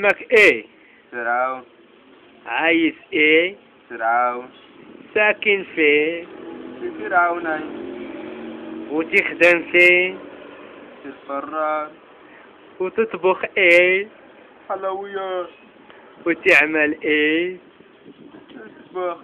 اسمك إيه فرعون عايز إيه فرعون ساكن فين في فرعون وتخدم فين في الفرار وتطبخ إيه حلويات وتعمل إيه تطبخ